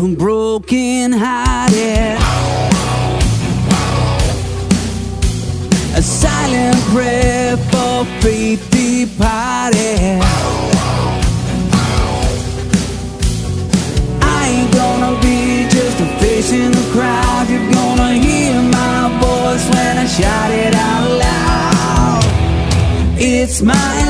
and broken hearted. A silent prayer for faith departed. I ain't gonna be just a face in the crowd. You're gonna hear my voice when I shout it out loud. It's my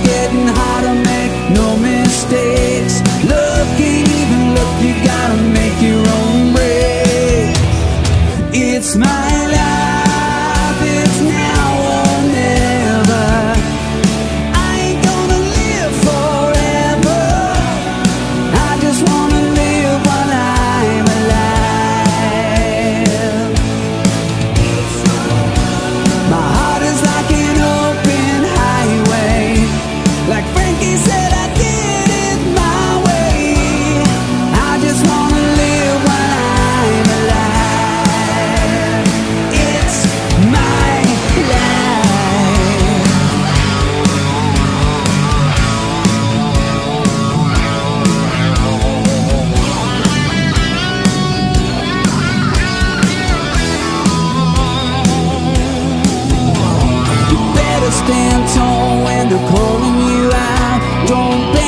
getting hotter. stand tall when they're calling you out. Don't be.